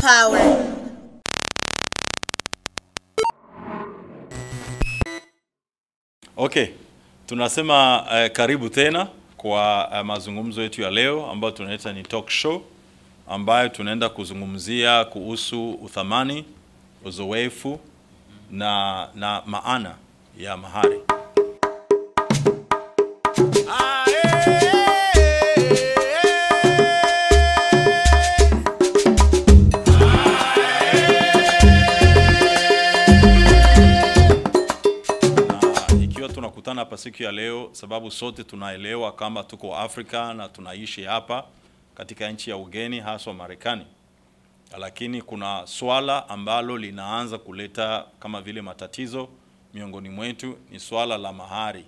Power. Okay, tunasema uh, karibu tena kwa uh, mazungumzo yetu ya leo ambayo tunaita ni talk show ambayo tunaenda kuzungumzia kuhusu uthamani, uzoefu na, na maana ya mahari. Tunakutana hapa siku ya leo, sababu sote tunaelewa kama tuko Afrika na tunaishi hapa katika nchi ya ugeni, haswa Marekani, lakini kuna swala ambalo linaanza kuleta kama vile matatizo miongoni mwetu, ni swala la mahari.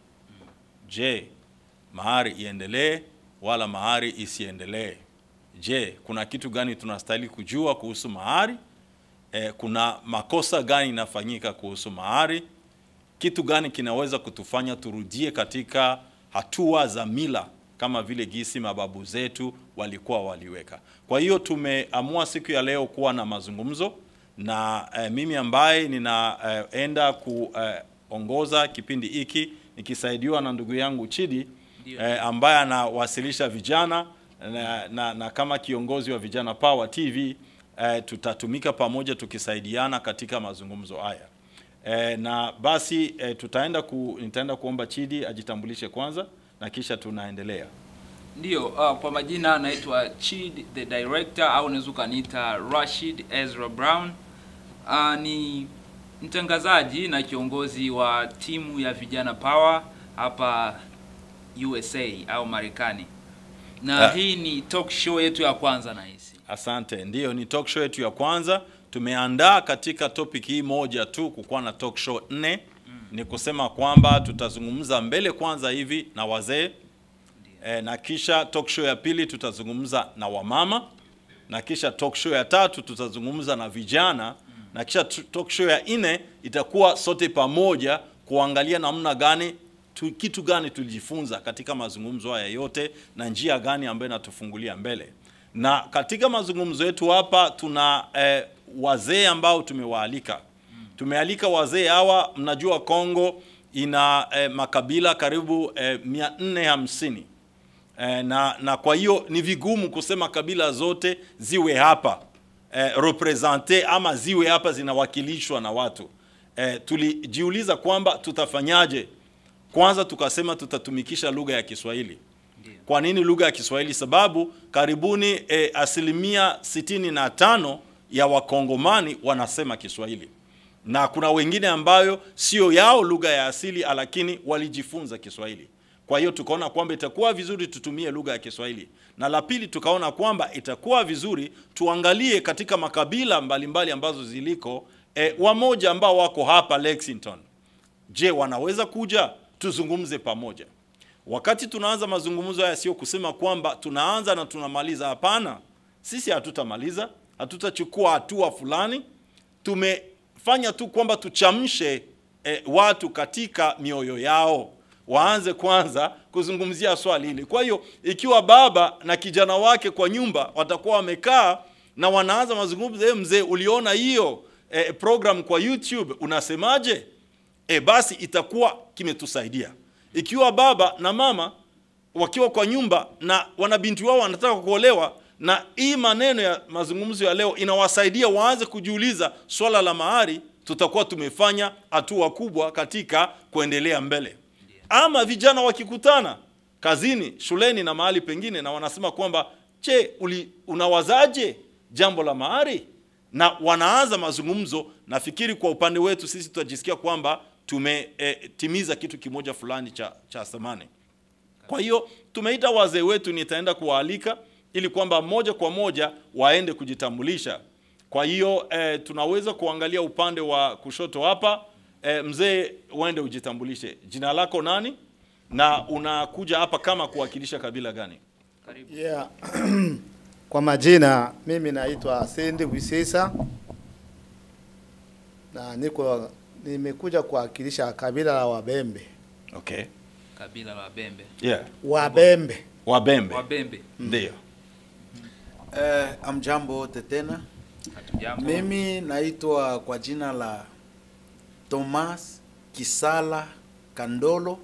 Je, mahari iendelee wala mahari isiendelee? Je, kuna kitu gani tunastahili kujua kuhusu mahari? E, kuna makosa gani inafanyika kuhusu mahari? Kitu gani kinaweza kutufanya turudie katika hatua za mila kama vile gisi mababu zetu walikuwa waliweka. Kwa hiyo tumeamua siku ya leo kuwa na mazungumzo na eh, mimi ambaye ninaenda eh, kuongoza kipindi hiki nikisaidiwa na ndugu yangu Chidi eh, ambaye anawasilisha vijana na, na, na kama kiongozi wa Vijana Power TV eh, tutatumika pamoja tukisaidiana katika mazungumzo haya. E, na basi e, tutaenda ku, nitaenda kuomba Chidi ajitambulishe kwanza na kisha tunaendelea. Ndiyo, uh, kwa majina naitwa Chid the director au unaweza ukaniita Rashid Ezra Brown. Uh, ni mtangazaji na kiongozi wa timu ya Vijana Power hapa USA au Marekani, na uh, hii ni talk show yetu ya kwanza nahisi. Asante. Ndiyo, ni talk show yetu ya kwanza. Tumeandaa katika topic hii moja tu kukuwa na talk show nne. Ni kusema kwamba tutazungumza mbele kwanza hivi na wazee. E, na kisha talk show ya pili tutazungumza na wamama. Na kisha talk show ya tatu tutazungumza na vijana. Na kisha talk show ya nne itakuwa sote pamoja kuangalia namna gani tu, kitu gani tulijifunza katika mazungumzo haya yote na njia gani ambayo inatufungulia mbele. Na katika mazungumzo yetu hapa tuna eh, wazee ambao tumewaalika. Tumealika wazee hawa, mnajua Kongo ina eh, makabila karibu eh, 450 eh, na, na kwa hiyo ni vigumu kusema kabila zote ziwe hapa eh, represente ama ziwe hapa zinawakilishwa na watu eh, tulijiuliza kwamba tutafanyaje. Kwanza tukasema tutatumikisha lugha ya Kiswahili. Kwa nini lugha ya Kiswahili? Sababu karibuni eh, asilimia sitini na tano ya Wakongomani wanasema Kiswahili na kuna wengine ambayo sio yao lugha ya asili, lakini walijifunza Kiswahili. Kwa hiyo tukaona kwamba itakuwa vizuri tutumie lugha ya Kiswahili, na la pili tukaona kwamba itakuwa vizuri tuangalie katika makabila mbalimbali mbali ambazo ziliko e, wamoja ambao wako hapa Lexington. Je, wanaweza kuja tuzungumze pamoja? Wakati tunaanza mazungumzo haya, sio kusema kwamba tunaanza na tunamaliza. Hapana, sisi hatutamaliza, hatutachukua hatua fulani tumefanya tu kwamba tuchamshe e, watu katika mioyo yao waanze kwanza kuzungumzia swali hili. Kwa hiyo ikiwa baba na kijana wake kwa nyumba watakuwa wamekaa na wanaanza mazungumzo, e, mzee, uliona hiyo e, program kwa YouTube, unasemaje? E, basi itakuwa kimetusaidia. Ikiwa baba na mama wakiwa kwa nyumba na wana binti wao wanataka kuolewa, na hii maneno ya mazungumzo ya leo inawasaidia waanze kujiuliza swala la mahari, tutakuwa tumefanya hatua kubwa katika kuendelea mbele. Ama vijana wakikutana kazini, shuleni na mahali pengine, na wanasema kwamba che, uli, unawazaje jambo la mahari? na wanaanza mazungumzo. Nafikiri kwa upande wetu sisi tutajisikia kwamba tumetimiza e, kitu kimoja fulani cha, cha thamani. Kwa hiyo tumeita wazee wetu, nitaenda kuwaalika ili kwamba moja kwa moja waende kujitambulisha. Kwa hiyo e, tunaweza kuangalia upande wa kushoto hapa. e, mzee, uende ujitambulishe, jina lako nani na unakuja hapa kama kuwakilisha kabila gani? Karibu. Yeah. Kwa majina mimi naitwa Sendi Wisesa na niko nimekuja kuwakilisha kabila la Wabembe. Okay. Kabila la Wabembe. Yeah. Wabembe. Wabembe. Wabembe. Ndio. Eh, amjambo wote tena. Mimi naitwa kwa jina la Thomas Kisala Kandolo.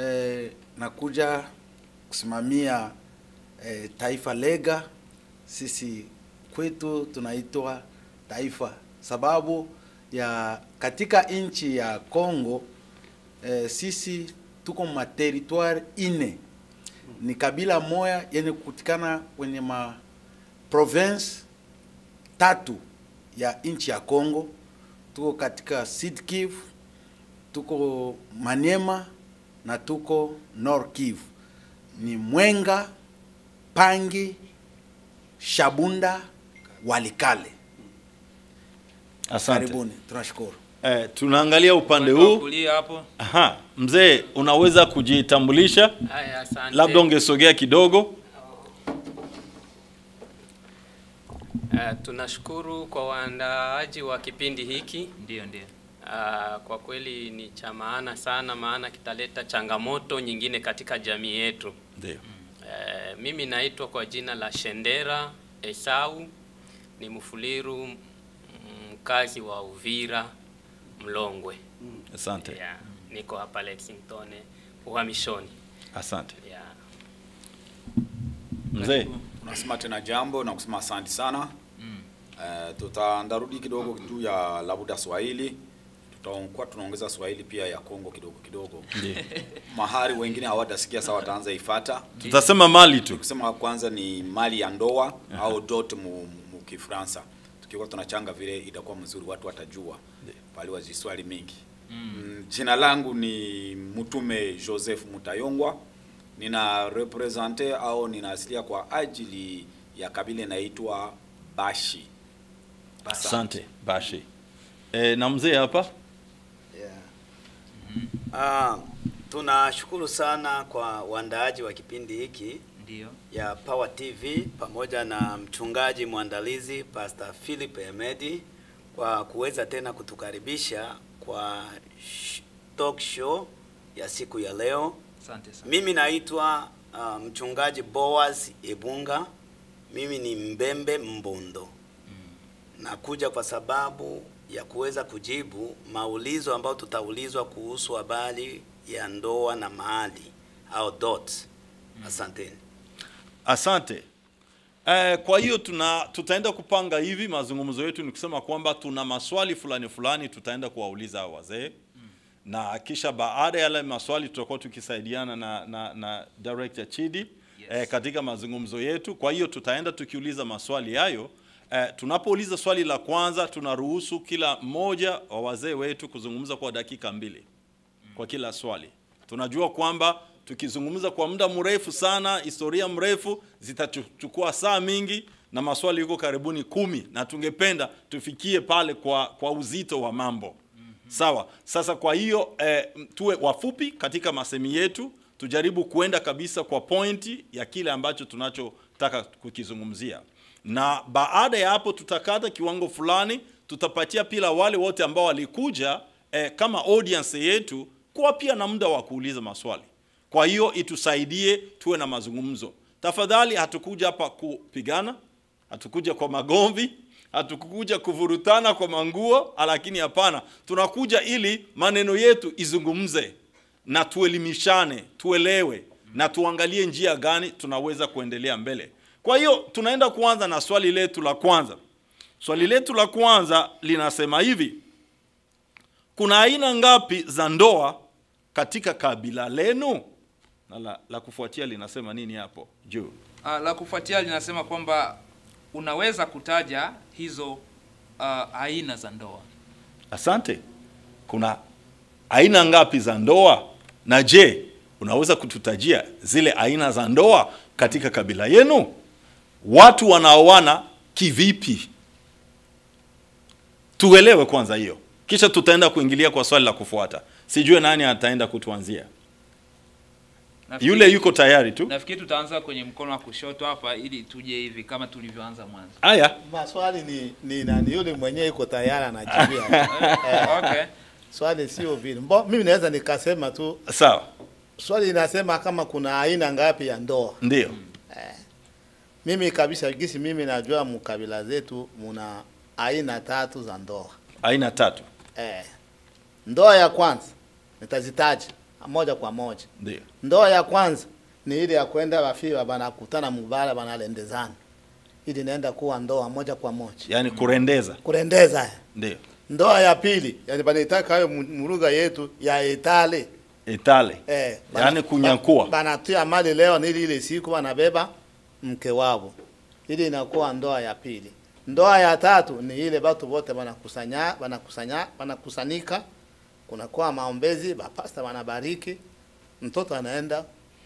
Eh, nakuja kusimamia eh, Taifa Lega. Sisi kwetu tunaitwa taifa sababu ya katika nchi ya Kongo eh, sisi tuko materitoire ine ni kabila moya yenye kukutikana kwenye ma province tatu ya nchi ya Kongo. Tuko katika Sud Kivu, tuko Maniema na tuko Nord Kivu. Ni Mwenga, Pangi, Shabunda, Walikale. Asante. Karibuni, tunashukuru. Eh, tunaangalia upande huu. Aha, mzee unaweza kujitambulisha? Haya. Labda ungesogea kidogo. Uh, tunashukuru kwa waandaaji wa kipindi hiki. Ndio, ndio. Uh, kwa kweli ni cha maana sana, maana kitaleta changamoto nyingine katika jamii yetu. Ndio. Uh, mimi naitwa kwa jina la Shendera Esau, ni Mfuliru, mkazi wa Uvira Mlongwe. Asante. Yeah, niko hapa Lexington uhamishoni. Asante. Yeah. Mzee, Unasema tena jambo na kusema asante sana. Eh, Uh, tutandarudi kidogo juu ya labuda Swahili. Tutakuwa tunaongeza Swahili pia ya Kongo kidogo kidogo. ndio. Mahari wengine hawatasikia sawa, wataanza ifata. Tutasema mali tu. Kusema kwanza ni mali ya ndoa uh -huh. au dot mu, mu Kifransa. Tukiwa tunachanga vile itakuwa mzuri, watu watajua pale waziswali mingi. Mm, jina langu ni Mtume Joseph Mutayongwa. Nina represente au ninaasilia kwa ajili ya kabila inaitwa Bashi. Asante. Bashi. E, na mzee hapa? Yeah. mm -hmm. uh, tunashukuru sana kwa waandaaji wa kipindi hiki Ndio. ya Power TV pamoja na mchungaji mwandalizi Pastor Philip Emedi kwa kuweza tena kutukaribisha kwa talk show ya siku ya leo. Asante sana. Mimi naitwa uh, mchungaji Boaz Ebunga. Mimi ni Mbembe Mbondo. Nakuja kwa sababu ya kuweza kujibu maulizo ambayo tutaulizwa kuhusu habari ya ndoa na mahali au dot. Asanteni. Asante. Eh, kwa hiyo tuna tutaenda kupanga hivi mazungumzo yetu ni kusema kwamba tuna maswali fulani fulani tutaenda kuwauliza wazee mm. na kisha baada ya yale maswali tutakuwa tukisaidiana na, na, na director Chidi Yes. eh, katika mazungumzo yetu. Kwa hiyo tutaenda tukiuliza maswali hayo. Eh, tunapouliza swali la kwanza tunaruhusu kila mmoja wa wazee wetu kuzungumza kwa dakika mbili mm. kwa kila swali. Tunajua kwamba tukizungumza kwa muda mrefu sana, historia mrefu, zitachukua saa mingi na maswali yuko karibuni kumi, na tungependa tufikie pale kwa, kwa uzito wa mambo. mm -hmm. Sawa. Sasa kwa hiyo eh, tuwe wafupi katika masemi yetu, tujaribu kuenda kabisa kwa pointi ya kile ambacho tunachotaka kukizungumzia, na baada ya hapo tutakata kiwango fulani, tutapatia pila wale wote ambao walikuja eh, kama audience yetu kuwa pia na muda wa kuuliza maswali. Kwa hiyo itusaidie tuwe na mazungumzo. Tafadhali, hatukuja hapa kupigana, hatukuja kwa magomvi, hatukuja kuvurutana kwa manguo, lakini hapana, tunakuja ili maneno yetu izungumze na tuelimishane, tuelewe na tuangalie njia gani tunaweza kuendelea mbele. Kwa hiyo tunaenda kuanza na swali letu la kwanza. Swali letu la kwanza linasema hivi: kuna aina ngapi za ndoa katika kabila lenu? Na la, la kufuatia linasema nini hapo juu? Uh, la kufuatia linasema kwamba unaweza kutaja hizo uh, aina za ndoa. Asante. Kuna aina ngapi za ndoa? Na je, unaweza kututajia zile aina za ndoa katika kabila yenu? Watu wanaoana kivipi? Tuelewe kwanza hiyo, kisha tutaenda kuingilia kwa swali la kufuata. Sijue nani ataenda kutuanzia. Nafikiri- Yule yuko tayari tu. Nafikiri tutaanza kwenye mkono wa kushoto hapa ili tuje hivi kama tulivyoanza mwanzo. Haya, Maswali ni, ni nani yule mwenyewe yuko tayari anajibia. okay. Swali sio vile. Mbo, mimi naweza nikasema tu sawa, swali inasema kama kuna aina ngapi ya ndoa. ndio Hmm. Mimi kabisa gisi mimi najua mkabila zetu muna aina tatu za ndoa. Aina tatu. Eh. Ndoa ya kwanza nitazitaja moja kwa moja. Ndio. Ndoa ya kwanza ni ile ya kwenda wafiwa banakutana mubara banalendezana. Ili naenda kuwa ndoa moja kwa moja. Yaani kurendeza. Kurendeza. Ndio. Ndoa ya pili, yani banaitaka hayo muruga yetu ya etale. Etale. Eh, Yaani kunyakua. Banatia mali leo ni ile siku wanabeba mke wao. Ili inakuwa ndoa ya pili. Ndoa ya tatu ni ile watu wote wanakusanya, wanakusanya, banakusanika, kunakuwa maombezi, bapasta wanabariki, mtoto anaenda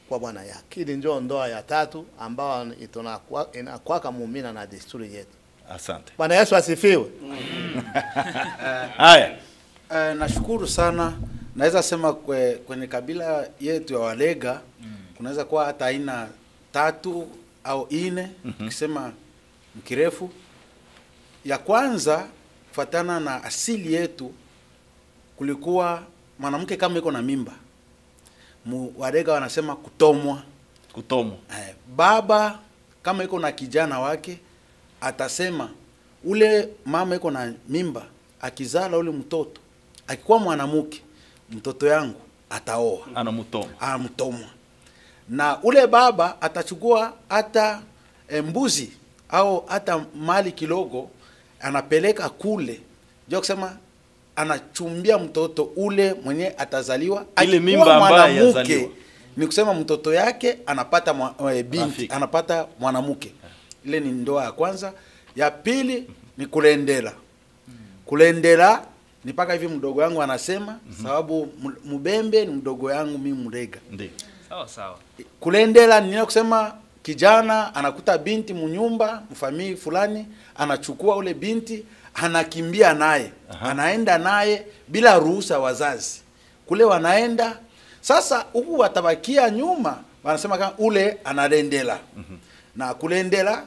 kwa bwana yake. Ili ndio ndoa ya tatu ambao inakwaka inakuwa muumina na desturi yetu. Asante. Bwana Yesu asifiwe. Haya. Eh, nashukuru sana. Naweza sema kwe, kwenye kabila yetu ya Walega mm. kunaweza kuwa hata aina tatu au ine ukisema mkirefu. Ya kwanza kufatana na asili yetu, kulikuwa mwanamke kama iko na mimba, Warega wanasema kutomwa. Kutomwa. Eh, baba kama iko na kijana wake atasema ule mama iko na mimba akizala ule mtoto akikuwa mwanamke mtoto yangu ataoa anamtomwa, anamtomwa na ule baba atachukua hata eh, mbuzi au hata mali kidogo anapeleka kule jua kusema anachumbia mtoto ule mwenye atazaliwa. Ile mimba ambayo yazaliwa. ni kusema mtoto yake anapata mwa, e, binti Rafiki. anapata mwanamke. Ile ni ndoa ya kwanza. Ya pili ni kulendela. Kulendela ni mpaka hivi mdogo yangu anasema sababu mu- mubembe ni mdogo yangu mi mrega. Ndio. sawa sawa. Kulendela ni kusema kijana anakuta binti munyumba mfamii fulani anachukua ule binti anakimbia naye. Anaenda naye bila ruhusa wazazi. Kule wanaenda. Sasa huku watabakia nyuma wanasema kama ule analendela na kulendela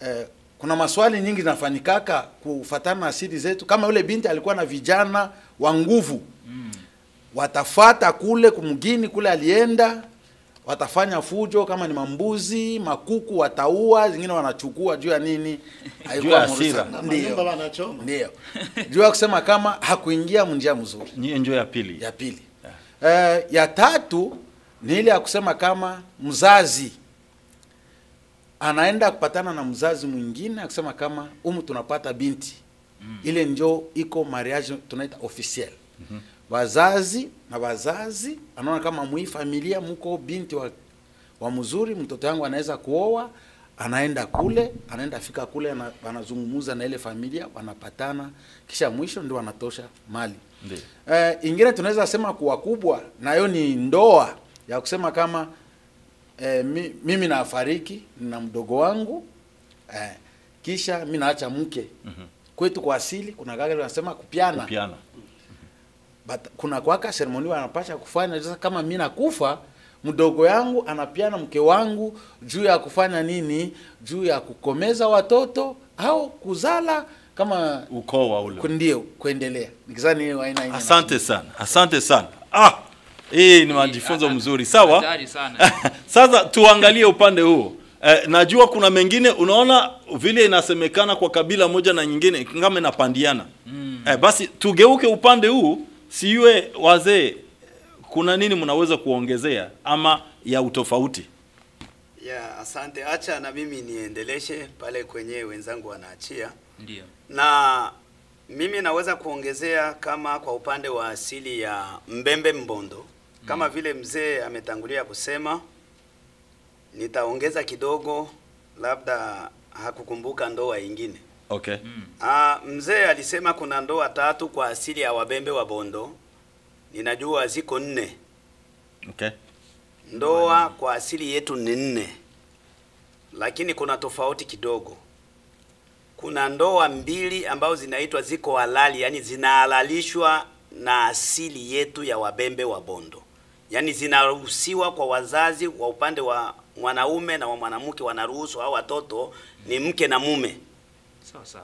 eh, kuna maswali nyingi zinafanyikaka kufatana na asili zetu. Kama yule binti alikuwa na vijana wa nguvu. Mm. watafata kule kumgini kule alienda watafanya fujo kama ni mambuzi makuku wataua zingine wanachukua juu ya nini? Haikuwa hasira. ndio. Ndio. Juu ya kusema kama hakuingia mnjia mzuri. Ni njoo ya pili. ya pili. Yeah. Uh, ya tatu ni ile ya kusema kama mzazi anaenda kupatana na mzazi mwingine akisema kama umu tunapata binti. Mm. ile njo iko mariage tunaita officiel wazazi na wazazi anaona kama mwi familia mko binti wa, wa mzuri mtoto yangu anaweza kuoa anaenda kule anaenda fika kule anazungumuza na ile familia wanapatana kisha mwisho ndio wanatosha mali. Eh, ingine tunaweza sema kuwa kubwa nayo ni ndoa ya kusema kama eh, mi, mimi nafariki na mdogo wangu eh, kisha mi naacha mke mm -hmm. kwetu kwa asili kuna gaga wanasema kupiana Piano. But, kuna kwaka seremoni wanapasha kufanya sasa kama mi nakufa mdogo yangu anapiana mke wangu juu ya kufanya nini juu ya kukomeza watoto au kuzala kama Ukoo wa ule. ndio kuendelea nikizani hiyo aina hiyo. Asante sana. Asante sana. Ah, hii ni majifunzo mzuri. Sawa? hatari sana Sasa tuangalie upande huo. Eh, najua kuna mengine unaona vile inasemekana kwa kabila moja na nyingine kama inapandiana. Mm. Eh, basi tugeuke upande huu siwe wazee kuna nini mnaweza kuongezea ama ya utofauti? Ya, asante. Acha na mimi niendeleshe pale kwenye wenzangu wanaachia, ndio na mimi naweza kuongezea kama kwa upande wa asili ya Mbembe Mbondo, kama mm. vile mzee ametangulia kusema, nitaongeza kidogo, labda hakukumbuka ndoa ingine. Okay. Mm. Ah, mzee alisema kuna ndoa tatu kwa asili ya Wabembe wa Bondo. Ninajua ziko nne. Okay. Ndoa kwa asili yetu ni nne, lakini kuna tofauti kidogo. Kuna ndoa mbili ambazo zinaitwa ziko halali, yani zinahalalishwa na asili yetu ya Wabembe wa Bondo, yani zinaruhusiwa kwa wazazi wa upande wa mwanaume na wa mwanamke, wanaruhusu au watoto ni mke na mume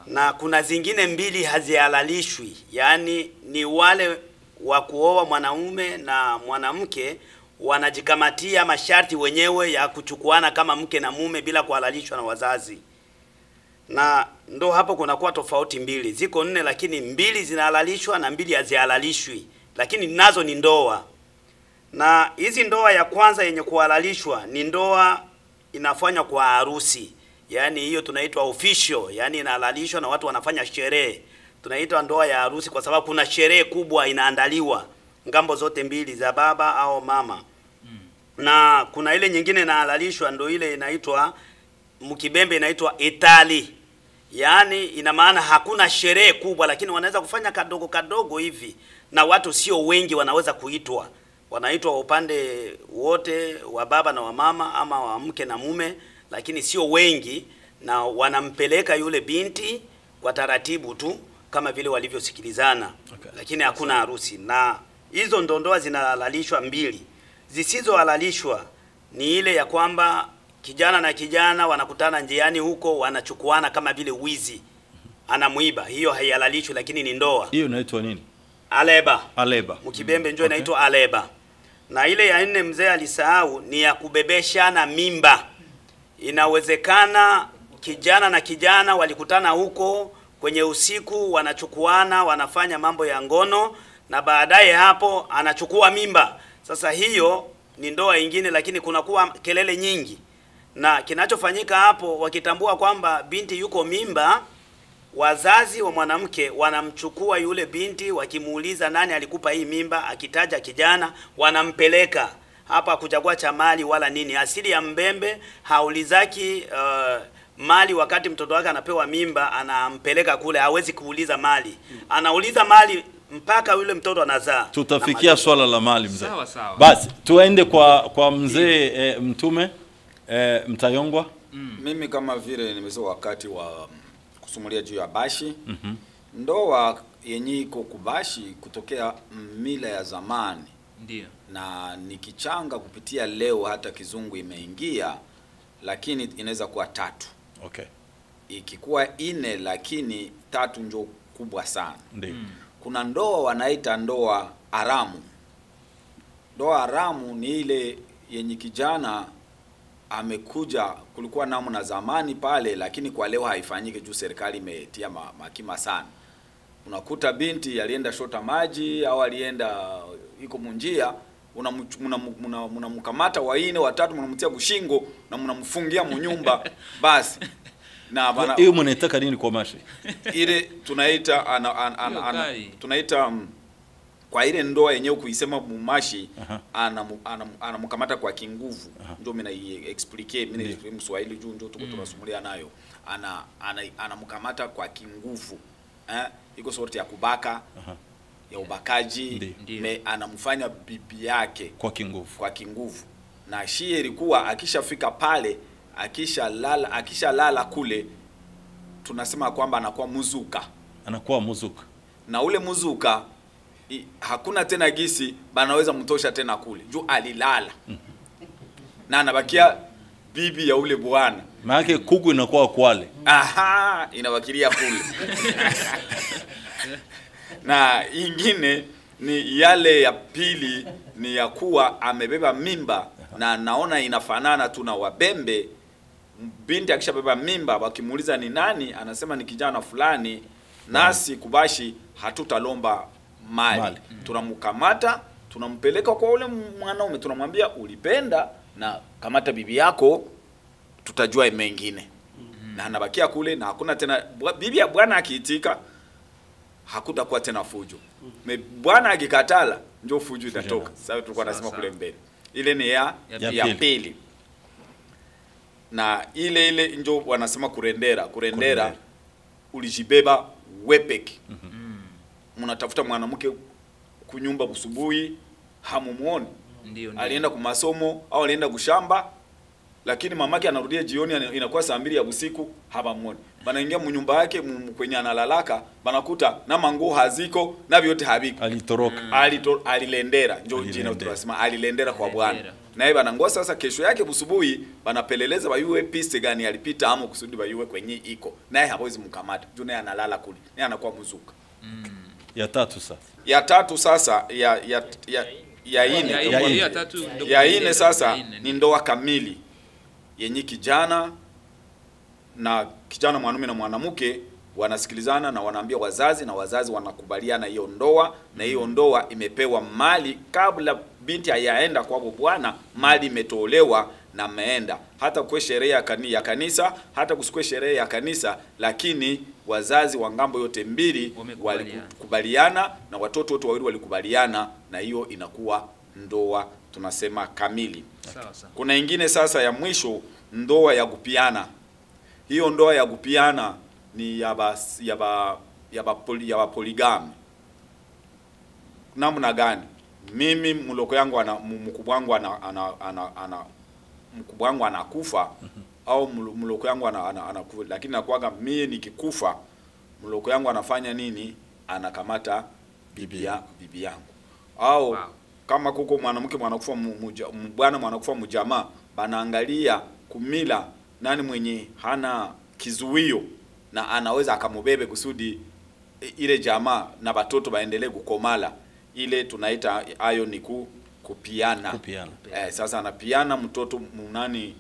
na kuna zingine mbili hazihalalishwi, yaani ni wale wa kuoa mwanaume na mwanamke wanajikamatia masharti wenyewe ya kuchukuana kama mke na mume bila kuhalalishwa na wazazi, na ndo hapo kunakuwa tofauti mbili. Ziko nne, lakini mbili zinahalalishwa na mbili hazihalalishwi, lakini nazo ni ndoa. Na hizi ndoa ya kwanza yenye kuhalalishwa ni ndoa inafanywa kwa harusi, yaani hiyo tunaitwa official, yaani inahalalishwa na watu wanafanya sherehe. Tunaitwa ndoa ya harusi kwa sababu kuna sherehe kubwa inaandaliwa ng'ambo zote mbili za baba au mama. mm. Na kuna ile nyingine inahalalishwa, ndo ile inaitwa mkibembe, inaitwa itali, yaani ina maana hakuna sherehe kubwa, lakini wanaweza kufanya kadogo kadogo hivi, na watu sio wengi wanaweza kuitwa wanaitwa upande wote wa baba na wa mama ama wa mke na mume, lakini sio wengi, na wanampeleka yule binti kwa taratibu tu kama vile walivyosikilizana Okay. lakini hakuna harusi. Na hizo ndo ndoa zinahalalishwa mbili. Zisizohalalishwa ni ile ya kwamba kijana na kijana wanakutana njiani huko wanachukuana kama vile wizi, anamwiba. Hiyo haihalalishwi, lakini ni ndoa hiyo inaitwa nini aleba aleba mkibembe njo Okay. inaitwa aleba. Na ile ya nne mzee alisahau ni ya kubebeshana mimba. Inawezekana kijana na kijana walikutana huko kwenye usiku, wanachukuana, wanafanya mambo ya ngono, na baadaye hapo anachukua mimba. Sasa hiyo ni ndoa ingine, lakini kunakuwa kelele nyingi, na kinachofanyika hapo, wakitambua kwamba binti yuko mimba, wazazi wa mwanamke wanamchukua yule binti, wakimuuliza nani alikupa hii mimba, akitaja kijana, wanampeleka hapa. Kuchagua cha mali wala nini. Asili ya mbembe haulizaki uh, mali wakati mtoto wake anapewa mimba, anampeleka kule, hawezi kuuliza mali, anauliza mali mpaka yule mtoto anazaa. tutafikia swala la mali mzee Sawa, sawa. basi tuende kwa kwa mzee e, mtume e, mtayongwa Mm. Mimi kama vile nimesema wakati wa kusumulia juu ya bashi mm -hmm. ndoa yenye iko kubashi kutokea mila ya zamani Ndio. na nikichanga kupitia leo, hata kizungu imeingia, lakini inaweza kuwa tatu, okay ikikuwa ine, lakini tatu njo kubwa sana. Mm. Kuna ndoa wanaita ndoa aramu Ndoa aramu ni ile yenye kijana amekuja, kulikuwa namna zamani pale, lakini kwa leo haifanyiki juu serikali imetia makima sana. Unakuta binti alienda shota maji au alienda iko munjia, unamkamata muna, muna, muna waine watatu, mnamtia kushingo na mnamfungia munyumba basi. Na bana, hiyo mnaitaka nini kwa mashi? Ile tunaita ana, ana, ana, ana, tunaita um, kwa ile ndoa yenyewe kuisema mumashi anamkamata ana, ana, anamkamata kwa kinguvu. Ndio mimi na explique mimi na Mswahili juu ndio tuko tunasumulia nayo. Ana ana- anamkamata kwa kinguvu eh? Iko sorti ya kubaka. Aha. Ya ubakaji me anamfanya bibi yake kwa kinguvu. Kwa kinguvu. Na shie ilikuwa akishafika pale akisha lala akisha lala kule tunasema kwamba anakuwa muzuka. Anakuwa muzuka. Na ule muzuka i, hakuna tena gisi banaweza mtosha tena kule. Juu alilala. Na anabakia bibi ya ule bwana. Maanake kugu inakuwa kwale. Aha inawakilia kule na ingine ni yale ya pili ni ya kuwa amebeba mimba na naona inafanana tu na wabembe binti akishabeba mimba wakimuuliza ni nani anasema ni kijana fulani nasi kubashi hatutalomba mali, Mali. tunamkamata tunampeleka kwa ule mwanaume tunamwambia ulipenda na kamata bibi yako tutajua mengine Mm -hmm. na anabakia kule na hakuna tena bibi ya bwana akiitika hakutakuwa tena fujo. Me bwana akikatala ndio fujo itatoka. sasa tulikuwa nasema kule mbele. Ile ni ya, Ya ya, pili. pili. Na ile ile njo wanasema kurendera. Kurendera, Kurendera. ulijibeba wepeki. Mnatafuta mwanamke kunyumba busubuhi hamumuoni Ndio. ndio. alienda kumasomo au alienda kushamba lakini mamake anarudia jioni inakuwa saa mbili ya usiku habamwoni banaingia mnyumba yake kwenye analalaka banakuta na manguo haziko na vyote habiko alitoroka. Mm. Alito, alilendera. Njo jina tunasema alilendera kwa bwana. Naye banangoa sasa kesho yake busubuhi banapeleleza bayuwe piste gani alipita amo kusudi bayuwe kwenye iko. Naye hawezi mkamata. Juu naye analala kule. Naye anakuwa mzuka ya tatu sasa. Ya tatu sasa ya ya ya, ya ine Ya Ya ine, ine. ya tatu ya ine sasa ni ndoa kamili yenye kijana na kijana mwanaume na mwanamke wanasikilizana na wanaambia wazazi na wazazi wanakubaliana hiyo ndoa na hiyo ndoa imepewa mali kabla binti hayaenda kwa bwana mali imetolewa na meenda hata kuwe sherehe ya kani- ya kanisa hata kusikue sherehe ya kanisa lakini wazazi wa ng'ambo yote mbili walikubaliana na watoto wote wawili walikubaliana na hiyo inakuwa ndoa tunasema kamili. Sawa. kuna ingine sasa ya mwisho ndoa ya kupiana. Hiyo ndoa ya kupiana ni ya ba, ya ba, ya ba, poli, ya ba poligami. namna gani? Mimi mloko yangu ana mkubwa wangu ana, ana, ana, ana mkubwa wangu anakufa au mloko yangu ana, ana, ana, lakini nakuwaga mie nikikufa mloko yangu anafanya nini? Anakamata bibi ya bibi yangu. Au Wow. Kama kuko mwanamke mwanakufa bwana mwanakufa mujamaa, banaangalia kumila nani mwenye hana kizuio na anaweza akamubebe kusudi ile jamaa na batoto baendelee kukomala ile tunaita ayo ni ku, kupiana Kupiana. eh, sasa anapiana mtoto munani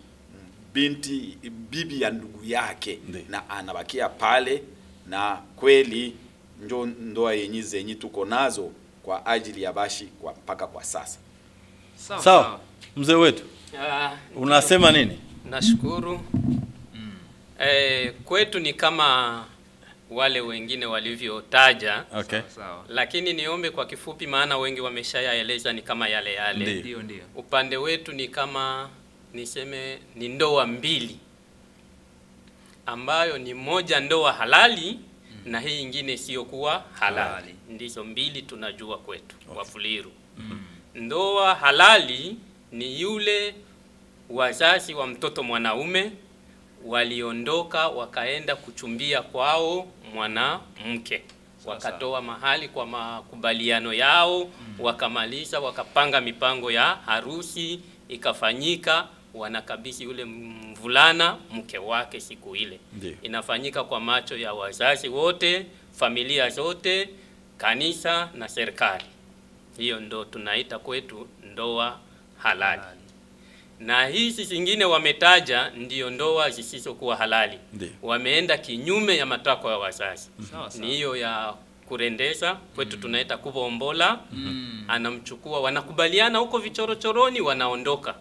binti bibi ya ndugu yake Ndi. na anabakia pale na kweli njo ndoa yenyi zenyi tuko nazo kwa ajili ya bashi kwa mpaka kwa sasa Sawa Sawa, mzee wetu uh, unasema nini? Nashukuru. mm. Eh, kwetu ni kama wale wengine walivyotaja, Okay. Sawa. lakini niombe kwa kifupi, maana wengi wameshayaeleza ni kama yale yale. Ndiyo. Ndio ndio. Upande wetu ni kama niseme ni ndoa mbili ambayo ni moja ndoa halali na hii ingine isiyokuwa halali. Halali. Ndizo mbili tunajua kwetu okay. Wafuliru. mm. Ndoa halali ni yule wazazi wa mtoto mwanaume waliondoka wakaenda kuchumbia kwao mwanamke, wakatoa mahali kwa makubaliano yao, mm. wakamaliza, wakapanga mipango ya harusi, ikafanyika, wanakabidhi yule mvulana mke wake siku ile. Ndiyo. Inafanyika kwa macho ya wazazi wote, familia zote, kanisa na serikali. Hiyo ndo tunaita kwetu ndoa halali Halali. na hizi zingine wametaja ndiyo ndoa zisizokuwa halali, Ndiyo. wameenda kinyume ya matakwa ya wazazi. Sawa Ni hiyo ya kurendeza kwetu tunaita kubombola. Mm. Anamchukua, wanakubaliana huko vichorochoroni, wanaondoka.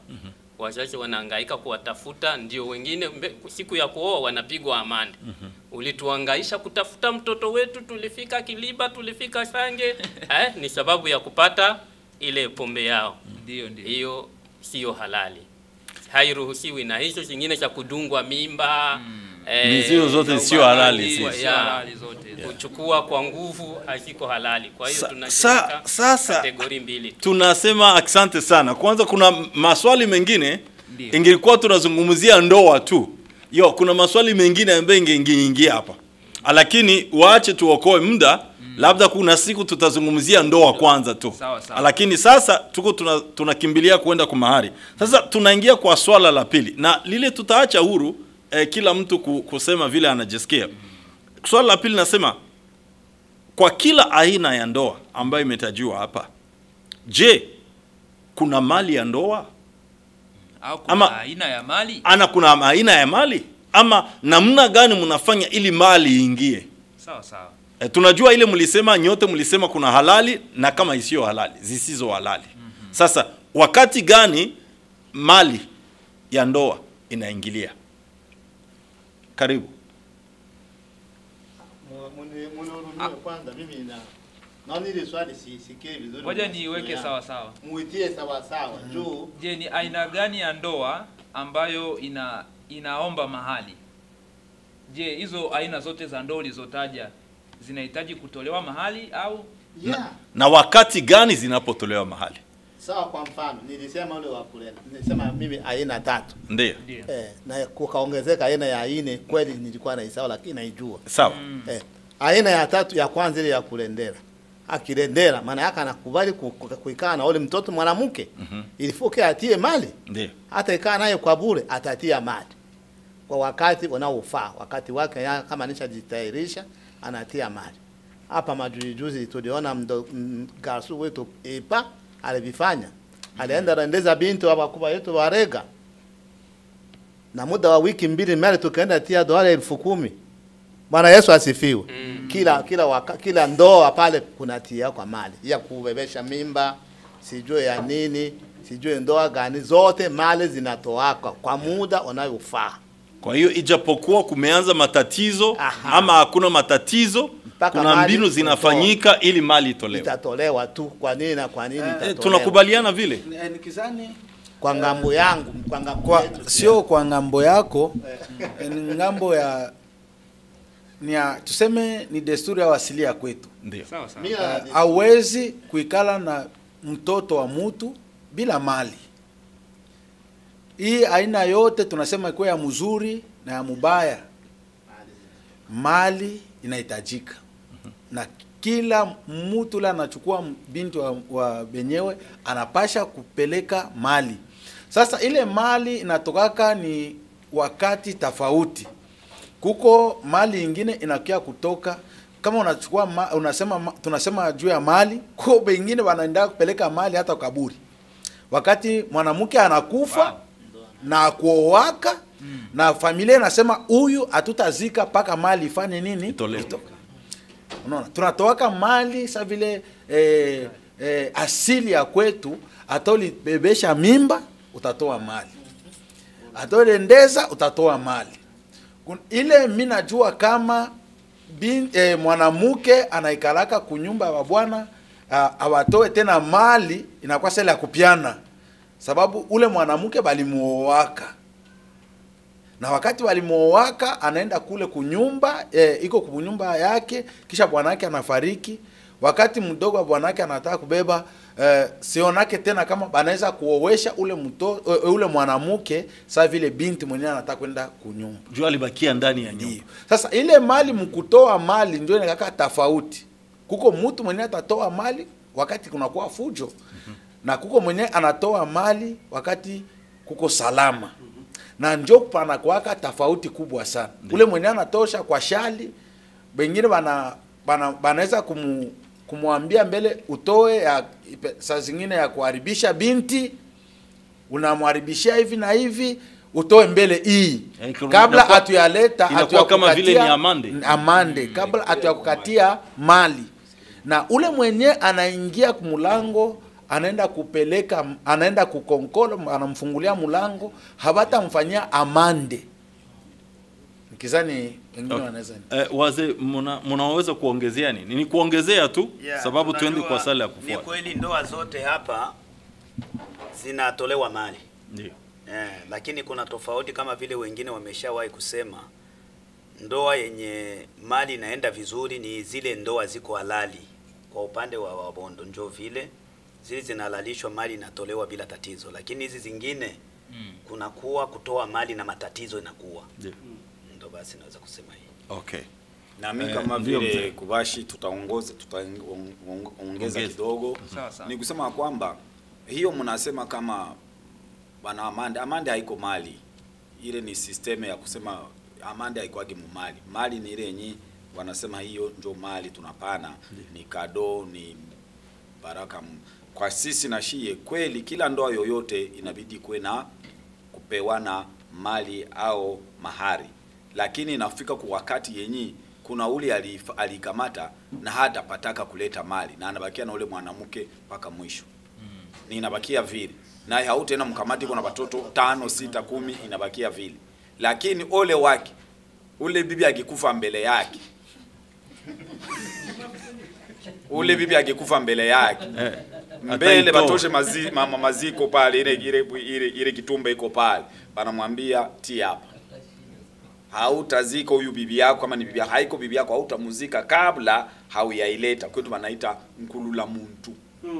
Wazazi wanahangaika kuwatafuta, ndio wengine mbe, siku ya kuoa wanapigwa amande. mm -hmm. Ulituhangaisha kutafuta mtoto wetu, tulifika Kiliba, tulifika Sange eh, ni sababu ya kupata ile pombe yao Ndio ndio. hiyo siyo halali, hairuhusiwi. Na hicho zingine cha kudungwa mimba eh, Ni zio zote sio halali, sisi. Kuchukua kwa nguvu hakiko halali. Kwa hiyo Sa- sa- sasa- kategori mbili tu. Tunasema asante sana. Kwanza kuna maswali mengine Ndiyo. ingilikuwa tunazungumzia ndoa tu. Yo, kuna maswali mengine ambayo ingeingia hapa. Lakini waache tuokoe muda. mm. Labda kuna siku tutazungumzia ndoa kwanza tu. Sawa, sawa. Lakini sasa tuko tunakimbilia tuna- kwenda kwa mahari. Sasa tunaingia kwa swala la pili na lile tutaacha huru eh, kila mtu kusema vile anajisikia. Swali la pili nasema kwa kila aina ya ndoa ambayo imetajiwa hapa, je, kuna mali ya ndoa Au kuna Ama- aina ya mali? ana kuna aina ya mali ama namna gani mnafanya ili mali iingie? Sawa sawa. E, tunajua ile mlisema nyote mlisema kuna halali na kama isiyo halali, zisizo halali. Mm -hmm. Sasa wakati gani mali ya ndoa inaingilia? Karibu. Munihurumie kwanza, mimi na naona ile swali sisikii vizuri. Ngoja niiweke sawa sawa. Muitie sawa sawa mm. juu Je, ni aina gani ya ndoa ambayo ina inaomba mahali? Je, hizo aina zote za ndoa ulizotaja zinahitaji kutolewa mahali au yeah. na, Na wakati gani zinapotolewa mahali? Sawa, kwa mfano nilisema ule wa kulena, nilisema mimi aina tatu Ndio. eh, na kukaongezeka aina ya ine, kweli nilikuwa naisahau, lakini naijua Sawa. eh, aina ya tatu ya kwanza ile ya kulendera akilendera, maana yake anakubali ku- ku- kuikaa na ule mtoto mwanamke mm -hmm. ilifuke atie mali Ndio. hata ikaa naye kwa bure atatia mali kwa wakati unaofaa, wakati wake ya, kama anishajitayarisha anatia mali. Hapa majuzi juzi tuliona mdo- mm, garsu wetu Epa alivifanya. Alienda rendeza binti wa wakubwa yetu Warega, na muda wa wiki mbili mali tukaenda tia dola elfu kumi. Bwana Yesu asifiwe. Mm. Kila kila waka, kila ndoa pale kuna tia kwa mali ya kubebesha mimba, sijue ya nini, sijue ndoa gani, zote mali zinatoaka kwa muda unayofaa. Kwa hiyo ijapokuwa kumeanza matatizo Aha. ama hakuna matatizo, Mpaka kuna mbinu zinafanyika ili mali itolewe. Itatolewa tu. Kwa nini na kwa nini Eh, itatolewa? tunakubaliana vile. Eh, nikizani kwa ng'ambo yangu, kwa ng'ambo kwa, yetu. sio kwa ng'ambo yako eh, ni ng'ambo ya ni ya, tuseme ni desturi ya asilia ya kwetu Ndio. sawa sawa Mila Eh, kuikala na mtoto wa mtu bila mali. Hii aina yote tunasema ikuwa ya mzuri na ya mubaya, mali inahitajika. Na kila mtu la anachukua binti wa, wa benyewe anapasha kupeleka mali. Sasa ile mali inatokaka ni wakati tofauti. Kuko mali ingine inakia kutoka. Kama unachukua ma, unasema ma, tunasema juu ya mali kwa bengine wanaenda kupeleka mali hata kaburi. Wakati mwanamke anakufa Wow. Na kuowaka mm. na familia inasema huyu hatutazika mpaka mali ifanye nini. Unaona tunatoaka mali sa vile eh, eh, asili ya kwetu hata ulibebesha mimba utatoa mali hata uliendeza utatoa mali ile mi najua kama bin, eh, mwanamke anaikalaka kunyumba ya bwana ah, awatoe tena mali inakuwa sele ya kupiana sababu ule mwanamke balimuowaka na wakati walimuowaka anaenda kule kunyumba e, iko kunyumba yake kisha bwanake anafariki. Wakati mdogo wa bwanake anataka kubeba e, sionake tena kama banaweza kuowesha ule mto, e, ule mwanamke saa vile binti mwenyewe anataka kwenda kunyumba. Jua alibakia ndani ya nyumba. Sasa ile mali mkutoa mali ndio inakaka tofauti. Kuko mtu mwenyewe atatoa mali wakati kunakuwa fujo na kuko mwenye anatoa mali wakati kuko salama. Na njo panakuwaka tofauti kubwa sana. Ule mwenye anatosha kwa shali, bengine bana bana banaweza kumu, kumwambia mbele utoe ya, saa zingine ya kuharibisha binti unamharibishia hivi na hivi utoe mbele hii. Yaani kabla atuyaleta hatuyaleta kama vile ni amande. amande. Kabla hatuyakukatia mali. Na ule mwenye anaingia kumulango anaenda kupeleka anaenda kukonkola anamfungulia mlango hawatamfanyia amande kizani wengine Okay. wanaweza Eh, wazee muna- munaweza kuongezea nini? Ni kuongezea tu Yeah, sababu tuende kwa sala ya kufuata. Ni kweli ndoa zote hapa zinatolewa mali Ndio. eh, lakini kuna tofauti kama vile wengine wameshawahi kusema. Ndoa yenye mali inaenda vizuri ni zile ndoa ziko halali kwa upande wa Wabondo, njo vile zile zinalalishwa mali inatolewa bila tatizo, lakini hizi zingine mm. kunakuwa kutoa mali na matatizo inakuwa, yeah. Ndio. ndo basi naweza kusema hii. Okay. na mi Eh, kama vile kubashi tutaongoza tutaongeza Ongeza. kidogo ni kusema kwamba hiyo mnasema kama bana amande amande haiko mali ile ni sisteme ya kusema amande haikwagi mumali mali ni ile yenye wanasema hiyo njo mali tunapana ni kado ni baraka kwa sisi na shie kweli kila ndoa yoyote inabidi kuwe na kupewana mali au mahari. Lakini inafika kwa wakati yenyi kuna ule alikamata na hata pataka kuleta mali na anabakia na ule mwanamke mpaka mwisho. Ni inabakia vile. Naye hautena mkamati kuna watoto tano sita kumi inabakia vile. Lakini ole wake ule bibi akikufa mbele yake. Ule bibi akikufa mbele yake. Eh, mbele batoshe mazi, mama maziko pale ile ile ile, ile kitumba iko pale. Banamwambia ti hapa. Hautazika huyu bibi yako kama ni bibi yako. Haiko bibi yako hautamuzika kabla hauyaileta. Kwetu wanaita nkulula muntu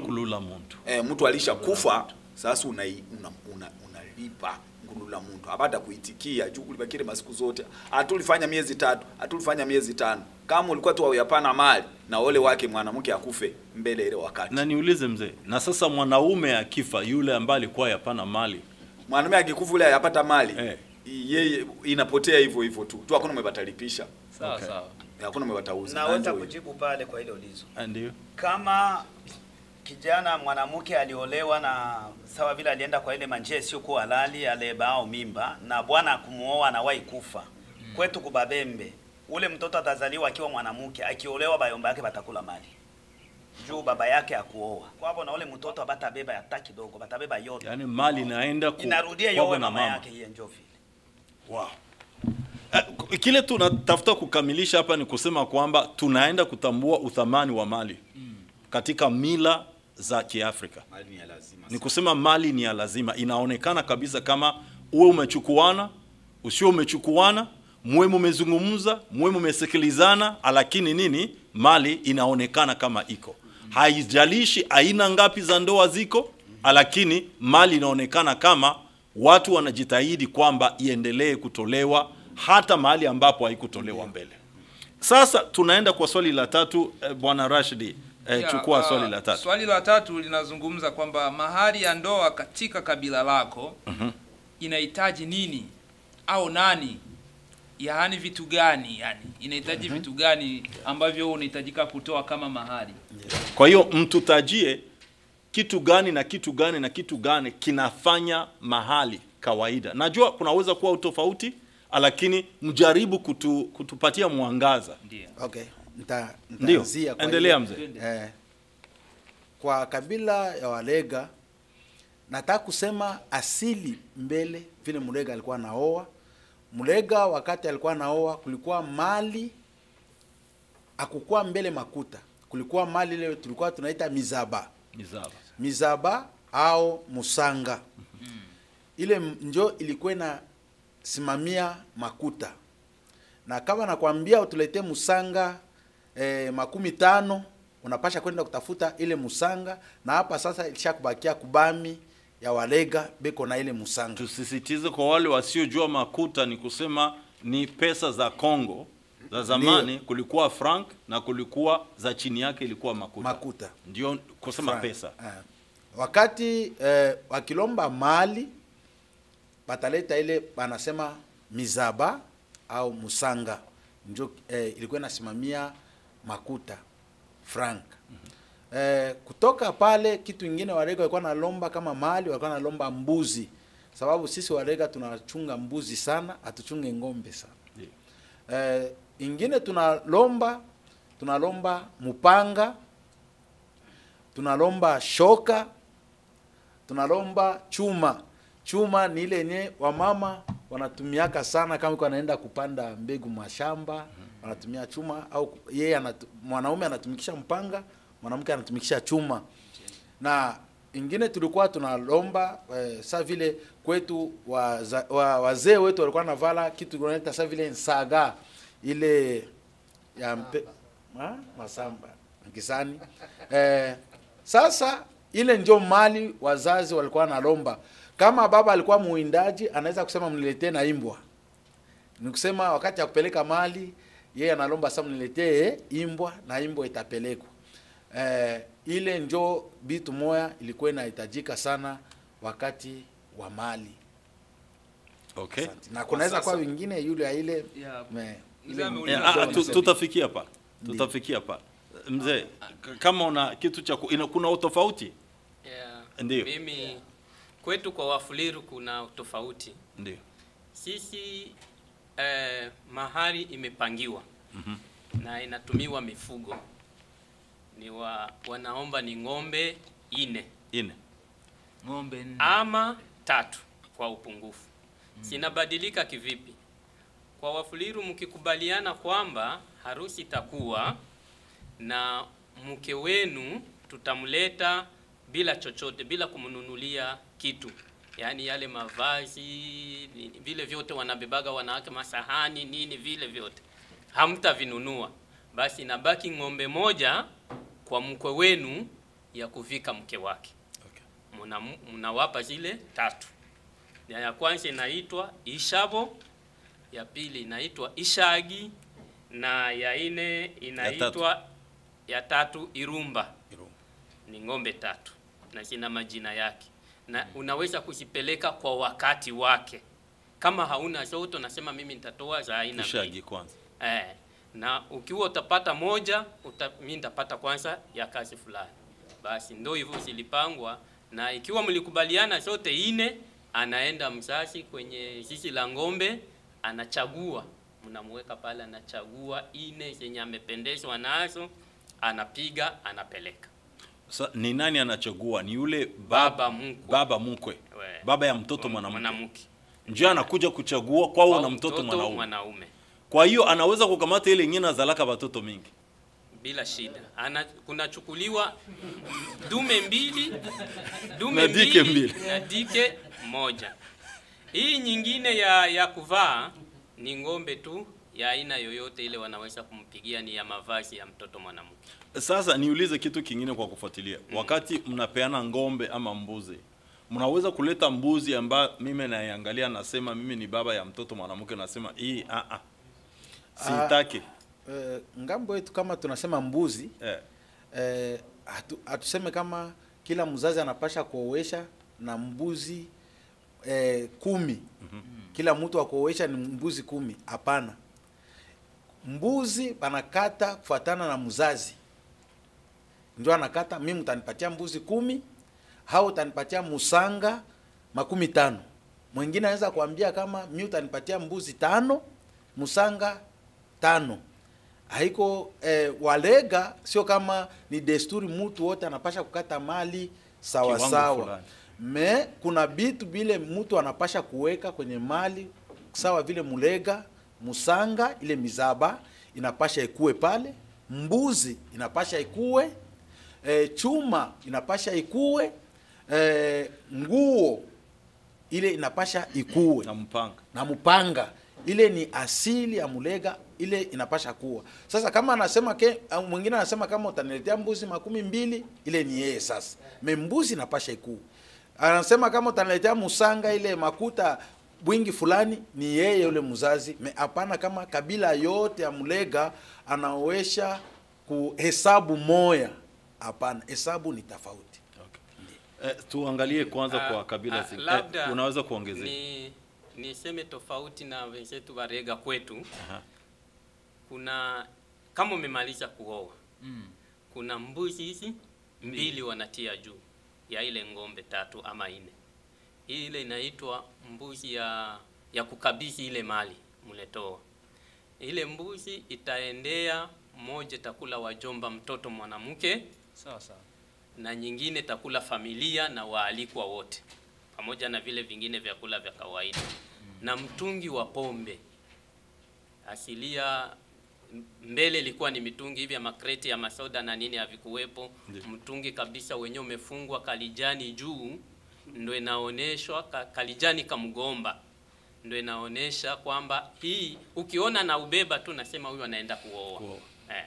kulula muntu. eh, mtu alishakufa sasa unai- una, una, unalipa nkulula mtu abata kuitikia juu ulibakile masiku zote. Atulifanya miezi tatu atulifanya miezi tano. Kama ulikuwa tu uyapana mali na ole wake mwanamke akufe mbele ile wakati. Na niulize mzee, na sasa mwanaume akifa yule ambaye alikuwa yapana mali? Mwanaume akikufa yule ayapata mali Eh. yeye inapotea hivyo hivyo tu. Tu hakuna mwebatalipisha sawa Okay. sawa. Hakuna mwebatauza Naweza kujibu pale kwa ile ulizo. Ah, ndio. kama kijana mwanamke aliolewa na sawa vile alienda kwa ile manjia isiyokuwa halali alebao mimba na bwana akumuoa anawahi kufa. Mm. kwetu kubabembe ule mtoto atazaliwa akiwa mwanamke akiolewa bayomba yake batakula mali. Juu baba yake akuoa kwabo na ule mtoto abatabeba hata kidogo batabeba yote. Yani mali inaenda ku- inarudia yowe na mama yake hiyo, njo vile Wow. Eh, Kile tunatafuta kukamilisha hapa ni kusema kwamba tunaenda kutambua uthamani wa mali katika mila za Kiafrika. Mali ni ya lazima. Ni kusema mali ni ya lazima, inaonekana kabisa kama uwe umechukuana, usio umechukuana, muwe mumezungumza, muwe mumesikilizana, lakini nini, mali inaonekana kama iko. Haijalishi aina ngapi za ndoa ziko, lakini mali inaonekana kama watu wanajitahidi kwamba iendelee kutolewa hata mahali ambapo haikutolewa mbele. Sasa tunaenda kwa swali la tatu, eh, Bwana Rashidi, eh, chukua uh, swali la tatu. Swali la tatu linazungumza kwamba mahari ya ndoa katika kabila lako inahitaji nini au nani, yaani vitu gani, yani inahitaji vitu gani ambavyo unahitajika kutoa kama mahari? Kwa hiyo mtutajie kitu gani na kitu gani na kitu gani kinafanya mahali kawaida. Najua kunaweza kuwa utofauti, lakini mjaribu kutu, kutupatia mwangaza. Ndiyo. Okay, nita nita endelea mzee. Eh, kwa kabila ya Walega nataka kusema asili mbele vile Mulega alikuwa naoa. Mulega wakati alikuwa naoa kulikuwa mali akukuwa mbele makuta, kulikuwa mali ile tulikuwa tunaita mizaba Mizaba. mizaba au musanga ile njo ilikuwa inasimamia makuta na kama nakwambia utuletee musanga eh, makumi tano unapasha kwenda kutafuta ile musanga na hapa sasa ilishakubakia kubami ya walega beko na ile musanga Tusisitize kwa wale wasiojua makuta ni kusema ni pesa za Kongo za zamani, Ndiyo. kulikuwa frank na kulikuwa za chini yake ilikuwa makuta. makuta Ndio kusema frank. pesa. ha. wakati eh, wakilomba mali bataleta ile banasema mizaba au musanga ndio eh, ilikuwa inasimamia makuta frank. Mm -hmm. eh, kutoka pale kitu ingine warega walikuwa nalomba kama mali walikuwa nalomba mbuzi. Sababu sisi warega tunachunga mbuzi sana hatuchunge ng'ombe sana. Yeah. eh, ingine tunalomba tunalomba mupanga tunalomba shoka tunalomba chuma. Chuma ni ile yenye wamama wanatumiaka sana kama iko wanaenda kupanda mbegu mashamba wanatumia chuma au yeye anatu, mwanaume anatumikisha mpanga mwanamke anatumikisha chuma. Na ingine tulikuwa tunalomba eh, sa vile kwetu wazee wa- wazee wetu walikuwa navala kitu kinaita sa vile nsaga ile ya mpe, ha? masamba. Kisani. Eh, sasa ile ndio mali wazazi walikuwa nalomba kama baba alikuwa muwindaji anaweza kusema mniletee na imbwa. Ni kusema wakati ya kupeleka mali yeye analomba sasa mniletee imbwa na imbwa itapelekwa eh, ile njo bitu moya ilikuwa inahitajika sana wakati wa mali Okay. Asante. na kunaweza kwa kuwa wingine yule ya ile Yeah. me- yeah, Eh, ah, swali. tu- tutafikia pale tutafikia pale mzee kama una kitu cha ina- kuna utofauti Yeah. Ndio Mimi kwetu kwa Wafuliru kuna tofauti. ndio Sisi eh, mahali imepangiwa mm -hmm. na inatumiwa mifugo ni wa, wanaomba ni ng'ombe ine ine Ng'ombe nne. ama tatu kwa upungufu. mm. Sinabadilika kivipi? Kwa Wafuliru mkikubaliana kwamba harusi itakuwa na mke wenu tutamleta bila chochote, bila kumnunulia kitu, yaani yale mavazi nini, vile vyote wanabebaga wanawake, masahani nini, vile vyote hamtavinunua, basi nabaki ng'ombe moja kwa mkwe wenu ya kuvika mke wake okay. Mnawapa zile tatu. Ya, ya kwanza inaitwa ishabo, ya pili inaitwa ishagi na ya ine inaitwa ya, ya tatu irumba. Irumba. Ni ng'ombe tatu na zina majina yake, na unaweza kuzipeleka kwa wakati wake. Kama hauna zote, unasema mimi nitatoa za aina mbili. kwanza Eh, na ukiwa utapata moja uta, mimi nitapata kwanza ya kazi fulani. basi ndio hivyo zilipangwa, na ikiwa mlikubaliana zote ine, anaenda mzazi kwenye zizi la ng'ombe, anachagua, mnamweka pale, anachagua ine zenye amependezwa nazo, anapiga, anapeleka Sa, ni nani anachagua? Ni yule baba mkwe, baba mkwe, baba ya mtoto mwanamke, ndio anakuja kuchagua kwa au na mtoto mwanaume. mwanaume Kwa hiyo anaweza kukamata ile ingine azalaka watoto mingi. bila shida. Ana, kunachukuliwa dume mbili dume Na dike mbili, mbili. na dike moja. Hii nyingine ya ya kuvaa ni ng'ombe tu ya aina yoyote ile wanaweza kumpigia, ni ya mavazi ya mtoto mwanamke. Sasa niulize kitu kingine kwa kufuatilia. mm. Wakati mnapeana ng'ombe ama mbuzi, mnaweza kuleta mbuzi ambayo mimi naiangalia nasema mimi ni baba ya mtoto mwanamke nasema hii a a sitaki. Uh, ng'ambo yetu kama tunasema mbuzi Eh. Uh, hatu, hatuseme kama kila mzazi anapasha kuowesha na mbuzi eh, kumi mm -hmm. kila mtu akuowesha ni mbuzi kumi hapana mbuzi banakata kufuatana na mzazi. Ndio anakata mimi mtanipatia mbuzi kumi hao utanipatia musanga makumi tano. Mwingine anaweza kuambia kama mi utanipatia mbuzi tano musanga tano. Haiko eh, walega sio kama ni desturi mtu wote anapasha kukata mali sawa Kiwango sawa. me kuna bitu bile mtu anapasha kuweka kwenye mali sawa vile mulega musanga ile mizaba inapasha ikue pale mbuzi inapasha ikue e, chuma inapasha ikue e, nguo ile inapasha ikue. Na mpanga. na mpanga ile ni asili ya mulega ile inapasha kuwa. Sasa kama anasema ke, mwingine anasema kama utaniletea mbuzi makumi mbili ile ni yeye sasa. Me mbuzi inapasha ikue. Anasema kama utaniletea musanga ile makuta bwingi fulani ni yeye yule mzazi me hapana kama kabila yote ya mulega anaowesha kuhesabu moya hapana hesabu ni tofauti Okay. Eh, tuangalie kwanza uh, kwa kabila uh, zingine. Eh, unaweza kuongezea. ni niseme tofauti na wenzetu Warega kwetu Aha. kuna kama umemaliza kuoa mm. kuna mbuzi hizi mbili wanatia juu ya ile ng'ombe tatu ama nne. Ile inaitwa mbuzi ya ya kukabidhi ile mali mletoa. Ile mbuzi itaendea moja takula wajomba mtoto mwanamke. Sawa sawa. Na nyingine takula familia na waalikwa wote. Pamoja na vile vingine vyakula vya kawaida. Na mtungi wa pombe. Asilia mbele ilikuwa ni mitungi hivi ya makreti ya masoda na nini havikuwepo. Mtungi kabisa wenyewe umefungwa kalijani juu ndo inaonyeshwa ka, kalijani kamgomba ndo inaonyesha kwamba hii ukiona na ubeba tu nasema huyu anaenda kuoa eh.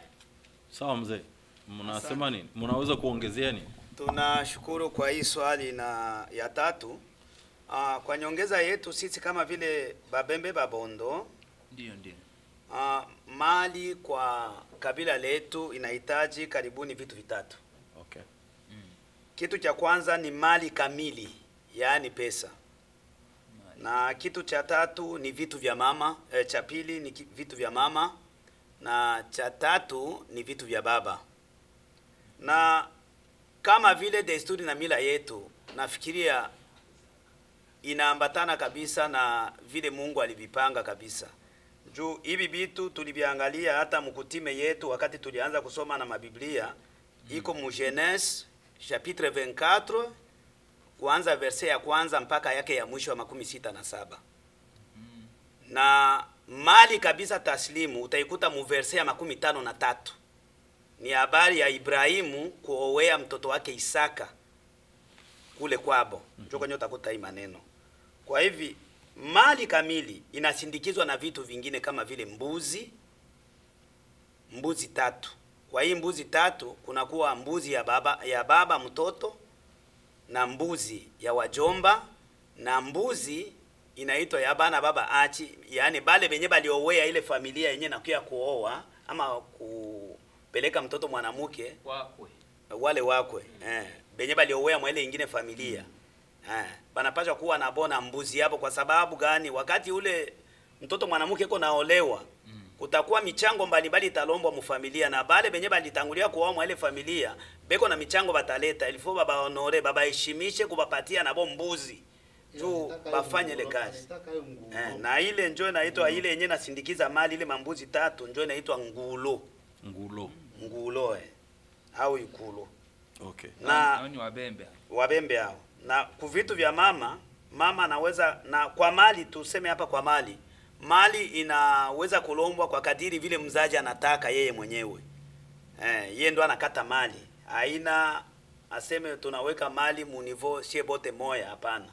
Sawa mzee. Mnasema nini? Mnaweza kuongezea nini? Tunashukuru kwa hii swali na ya tatu. Aa, kwa nyongeza yetu sisi kama vile Babembe Babondo ndio ndio ah, mali kwa kabila letu inahitaji karibuni vitu vitatu. Okay. Kitu cha kwanza ni mali kamili, yaani pesa, na kitu cha tatu ni vitu vya mama e, cha pili ni vitu vya mama, na cha tatu ni vitu vya baba. Na kama vile desturi na mila yetu, nafikiria inaambatana kabisa na vile Mungu alivipanga kabisa. Juu hivi vitu tuliviangalia hata mkutime yetu wakati tulianza kusoma na mabiblia iko mu Genesis chapitre 24 kuanza verse ya kwanza mpaka yake ya mwisho wa makumi sita na saba. Na mali kabisa taslimu utaikuta muverse ya makumi tano na tatu. Ni habari ya Ibrahimu kuowea mtoto wake Isaka kule kwabo, njo kwenye utakuta hii maneno. Kwa hivi mali kamili inasindikizwa na vitu vingine kama vile mbuzi, mbuzi tatu. Kwa hii mbuzi tatu kunakuwa mbuzi ya baba, ya baba mtoto na mbuzi ya wajomba na mbuzi inaitwa ya bana baba achi, yani bale benye baliowea ile familia yenye nakuya kuoa ama kupeleka mtoto mwanamke wakwe wale wakwe eh, benye baliowea mwele ingine familia eh, banapaswa kuwa na bona mbuzi yapo. Kwa sababu gani? Wakati ule mtoto mwanamke iko naolewa kutakuwa michango mbalimbali italombwa mufamilia na bale benye balitangulia kuwa mwa ile familia beko na michango bataleta. Ilifo baba honore baba heshimishe kubapatia nabo mbuzi. Juu bafanye ile kazi. Eh, na ile njo inaitwa ile yenye nasindikiza mali ile mambuzi tatu njo inaitwa ngulo. Ngulo. Ngulo eh, au ikulo. Okay. Na ni wabembe. Wabembe hao. Na kuvitu vya mama mama anaweza na kwa mali tuseme hapa kwa mali mali inaweza kulombwa kwa kadiri vile mzaji anataka yeye mwenyewe. Eh, yeye ndo anakata mali. Haina aseme tunaweka mali munivo sie bote moya hapana.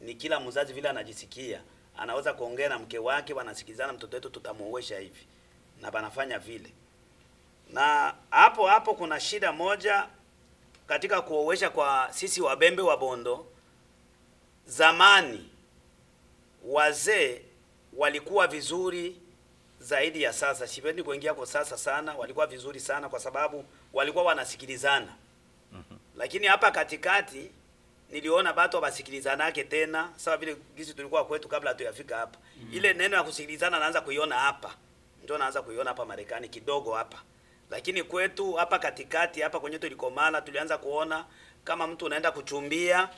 Ni kila mzazi vile anajisikia. Anaweza kuongea na mke wake wanasikizana mtoto wetu tutamuoesha hivi. Na banafanya vile. Na hapo hapo kuna shida moja katika kuowesha kwa sisi wabembe wa Bondo, zamani wazee walikuwa vizuri zaidi ya sasa. Sipendi kuingia kwa sasa sana, walikuwa vizuri sana kwa sababu walikuwa wanasikilizana. mm -hmm. Lakini hapa katikati niliona batu wasikilizanake tena, sawa vile gisi tulikuwa kwetu kabla hatuyafika hapa. mm -hmm. Ile neno ya kusikilizana naanza kuiona hapa, ndio naanza kuiona hapa Marekani kidogo hapa lakini kwetu hapa katikati hapa kwenye tulikomala tulianza kuona kama mtu unaenda kuchumbia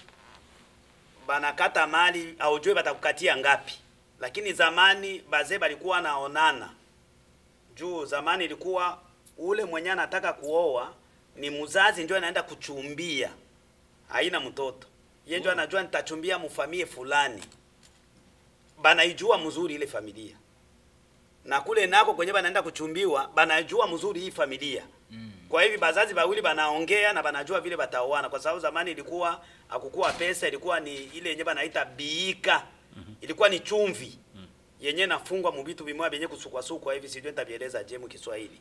banakata mali aujue batakukatia ngapi lakini zamani bazee balikuwa naonana juu zamani ilikuwa ule mwenye anataka kuoa ni mzazi ndio anaenda kuchumbia. Haina mtoto. Yeye ndio anajua nitachumbia mfamie fulani. Banaijua mzuri ile familia. Na kule nako kwenye banaenda kuchumbiwa banajua mzuri hii familia. Mm. kwa hivi bazazi bawili banaongea na banajua vile bataoana. Kwa sababu zamani ilikuwa hakukuwa pesa ilikuwa ni ile yenye banaita biika mm-hmm. ilikuwa ni chumvi mm. yenye nafungwa mu vitu vimoja vyenye kusukwasukwa hivi sijui nitavieleza je mu Kiswahili.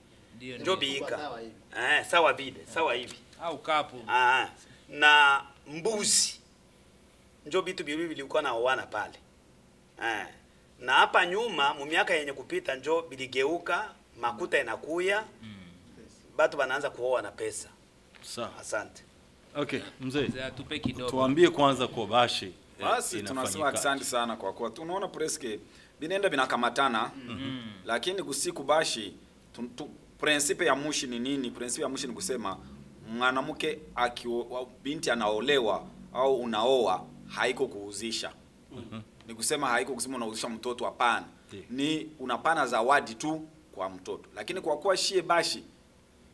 Ndio biika. Hivi. eh sawa vile sawa hivi. Au kapu. Ah, na mbuzi. Njo vitu viwili vilikuwa na naoana pale. Eh. na hapa nyuma mu miaka yenye kupita njo biligeuka makuta inakuya mm. batu wanaanza kuoa na pesa. Sawa. Asante. Okay mzee. Mzee atupe kidogo. Tuambie kwanza kwa eh, basi tunasema asante sana kwa kuwa tunaona preske binaenda binakamatana lakini kusiku bashi tu, tu, prinsipe ya mushi ni nini? Prinsipe ya mushi ni kusema mwanamke akiwa binti anaolewa au unaoa haiko kuuzisha. Mm -hmm. ni kusema haiko kusema unauzisha mtoto hapana. Ni unapana zawadi tu kwa mtoto. Lakini kwa kuwa shie bashi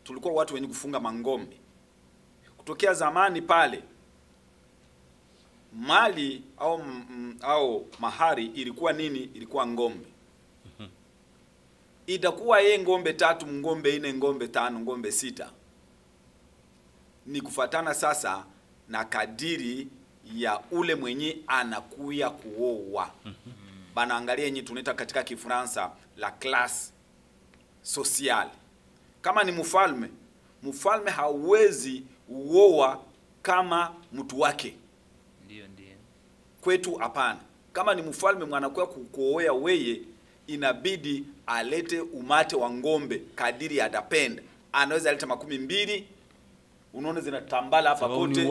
tulikuwa watu wenye kufunga mangombe. Kutokea zamani pale mali au m, au mahari ilikuwa nini? Ilikuwa ngombe. Itakuwa ye ngombe tatu, ngombe ine, ngombe tano, ngombe sita, ni kufatana sasa na kadiri ya ule mwenye anakuya kuoa. Banaangalia yenye tunaita katika Kifaransa la classe sociale. Kama ni mfalme, mfalme hawezi uoa kama mtu wake kwetu hapana. Kama ni mfalme mwanakuwa kukuoea weye, inabidi alete umate wa ngombe kadiri atapenda. Anaweza aleta makumi mbili, unaona zinatambala hapa kote,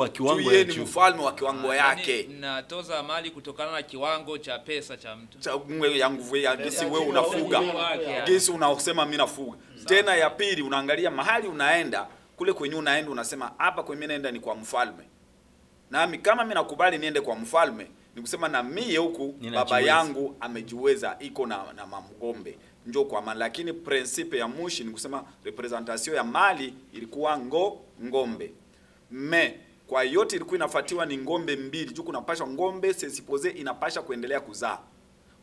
yeye ni mfalme wa kiwango Ah, yake. Natoza mali kutokana na kiwango cha pesa cha mtu. Cha mwe ya nguvu ya gesi, wewe unafuga. gesi, unaosema mimi nafuga. Tena ya pili, unaangalia mahali unaenda kule kwenye unaenda, unasema hapa kwenye mimi naenda ni kwa mfalme, nami kama mimi nakubali niende kwa mfalme, ni kusema na mie huku baba yangu amejiweza, iko na, na mamgombe. Njo kwa maana, lakini prinsipe ya mushi ni kusema representation ya mali ilikuwa ngo ngombe. Me kwa yote ilikuwa inafuatiwa ni ngombe mbili. Juu kunapasha ngombe sesipoze inapasha kuendelea kuzaa.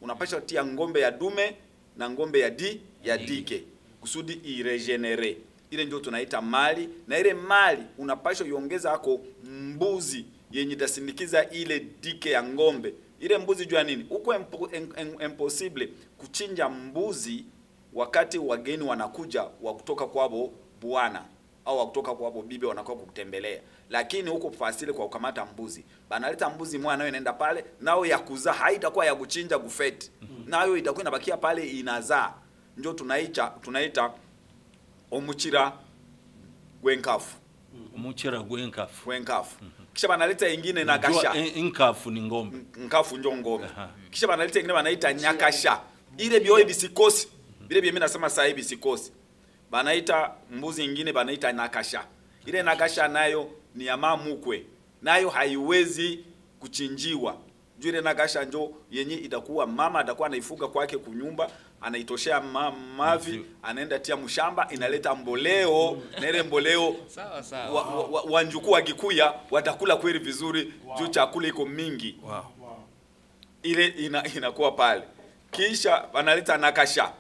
Unapasha tia ngombe ya dume na ngombe ya di ya dike. Kusudi iregenere. Ile ndio tunaita mali. Na ile mali unapasha iongeza ako mbuzi yenye itasindikiza ile dike ya ngombe. Ile mbuzi jua nini? Huko impo, im, im, impossible kuchinja mbuzi wakati wageni wanakuja wa kutoka kwabo bwana au wakutoka kutoka kwabo bibi wanakuwa kukutembelea. Lakini huko fasili kwa kukamata mbuzi. Banaleta mbuzi mwana nayo inaenda pale nao ya kuzaa haitakuwa ya kuchinja gufeti nayo itakuwa inabakia pale inazaa. Njo tunaita tunaita omuchira gwenkafu umuchira gwenkafu gwenkafu kisha banaleta ingine na kasha. eh, nkafu ni ngombe. Nkafu njo ngombe. Kisha banaleta ingine banaita nyakasha. Ile bioe bisikosi. Vile vile mimi nasema sasa hivi sikosi banaita mbuzi ingine banaita nakasha ile nakasha nayo ni ya mamukwe nayo haiwezi kuchinjiwa. Juu ile nakasha njo yenye itakuwa mama atakuwa anaifuga kwake kunyumba anaitoshea ma, mavi anaenda tia mshamba inaleta mboleo na ile mboleo sawa. wa, wa, wa, wanjukuu Gikuya watakula kweli vizuri wow. juu chakula iko mingi Wow. ile ina, inakuwa pale kisha banaleta nakasha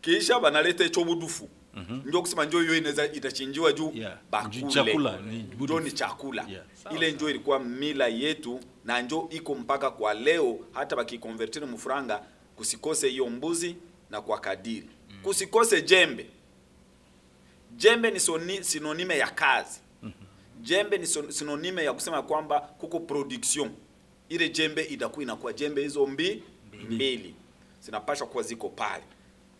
kisha banaleta chobudufu mm-hmm. ndio kusema njo hiyo inaweza itachinjiwa juu Yeah. bakule Chakula, ni njo ni chakula Yeah. ile njo ilikuwa mila yetu na njo iko mpaka kwa leo hata bakikonvertiri mfuranga kusikose hiyo mbuzi na kwa kadiri. Mm. kusikose jembe. Jembe ni soni, sinonime ya kazi. Jembe ni sinonime ya kusema kwamba kuko production. Ile jembe itakuwa inakuwa jembe hizo mbi mbili. zinapashwa kuwa ziko pale.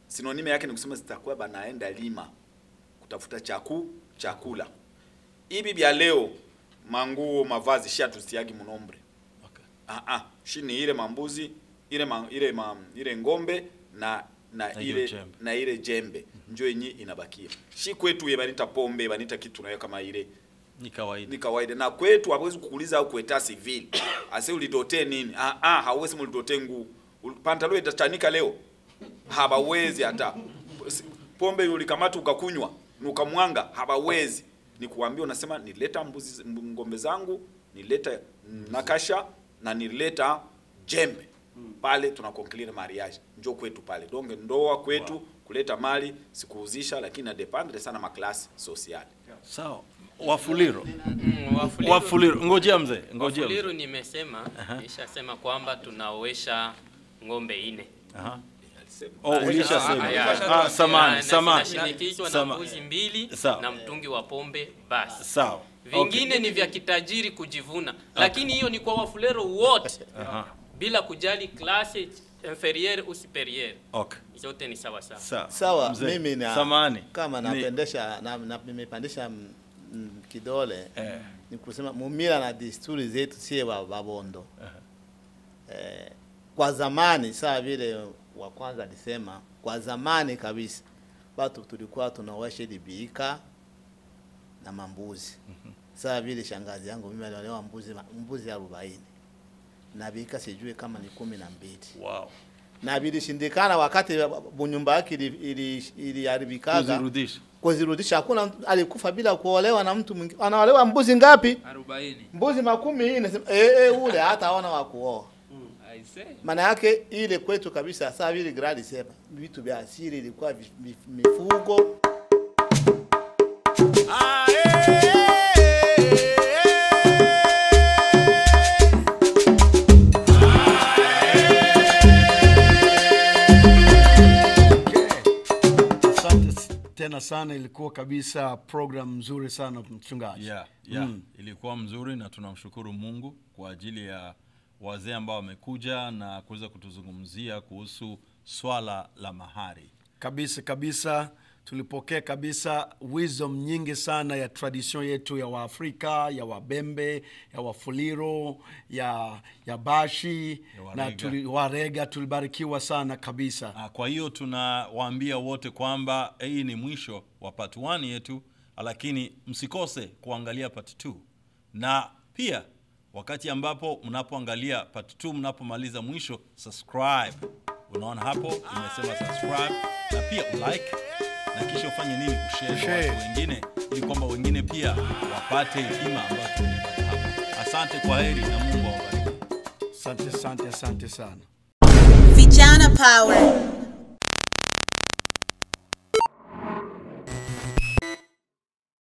Sinonime yake ni kusema zitakuwa banaenda lima kutafuta chaku chakula. Hivi vya leo manguo mavazi shi hatusiagi mnombre. Okay. ah ah. Shini ile mambuzi ile ma, ile ma, ile ngombe na na, Na ile jembe. na ile jembe. Njo yenye inabakia. Shi kwetu ye banita pombe banita kitu nayo kama ile. Ni kawaida. ni kawaida. Na kwetu hawezi kukuuliza au kueta civil. Ase ulidotee nini? Ah ah hawezi mulidotee nguu Ul- pantalo itachanika leo? Habawezi hata. Pombe ulikamata ukakunywa nukamwanga habawezi. Ni kuambia unasema nileta mbuzi ngombe zangu nileta nakasha na nileta jembe pale tuna conclure mariage njoo kwetu pale donge ndoa kwetu wow. kuleta mali sikuuzisha lakini na dependre sana maklasi social Sawa. Wafuliro. Mm, Wafuliro- Wafuliro. Ngojea mzee. Ngojea. Wafuliro nimesema, uh-huh. ishasema kwamba tunaowesha ng'ombe ine Aha. Uh-huh. Oh, ulishasema. Ah, Ah, samani, Na samani. Shinikizwa na Sama- mbuzi mbili Sao. na mtungi wa pombe basi. Sawa. Vingine okay. ni vya kitajiri kujivuna, lakini hiyo ni kwa wafulero wote Aha. Bila kujali klasi inferieur au superieur, Okay. zote ni sawa sawa. Sawa. Sawa, Mzee, mimi na samani. kama napendesha na, na, nimepandisha kidole Eh. ni kusema mumila na desturi zetu sie wa Babondo eh, kwa zamani sawa vile wa kwanza alisema, kwa zamani kabisa watu tulikuwa tunawasha dibika na mambuzi mm -hmm. sawa vile shangazi yangu mimi aliolewa mbuzi mbuzi arobaini na vika sijui kama ni kumi na mbili Wow. na vilishindikana wakati bunyumba yake ili- ili- iliharibikaga Kuzirudisha. kuzirudisha. Hakuna alikufa bila kuolewa na mtu mwingine. Anaolewa mbuzi ngapi? 40. Mbuzi makumi hii nasema Eh, eh, ule hata aona wa kuoa. I. Maana yake ile kwetu kabisa, saa vile Gradi sema vitu vya asili ilikuwa mifugo Tena sana, ilikuwa kabisa program nzuri sana mchungaji. Yeah, yeah. Mm. Ilikuwa mzuri na tunamshukuru Mungu kwa ajili ya wazee ambao wamekuja na kuweza kutuzungumzia kuhusu swala la mahari. Kabisa kabisa, tulipokea kabisa wisdom nyingi sana ya tradition yetu ya Waafrika, ya Wabembe, ya Wafuliro, ya, ya Bashi Ya Warega. na tuli, Warega. Tulibarikiwa sana kabisa. Ha, Kwa hiyo tunawaambia wote kwamba hii ni mwisho wa part 1 yetu, lakini msikose kuangalia part 2 na pia wakati ambapo mnapoangalia part 2 mnapomaliza mwisho subscribe. Unaona hapo imesema subscribe, na pia ulike na kisha ufanye nini? kushare kwa watu wengine, ili kwamba wengine pia wapate hekima ambayo tumeipata hapa. Asante, kwa heri na Mungu awabariki. Asante, asante, asante sana. Vijana Power.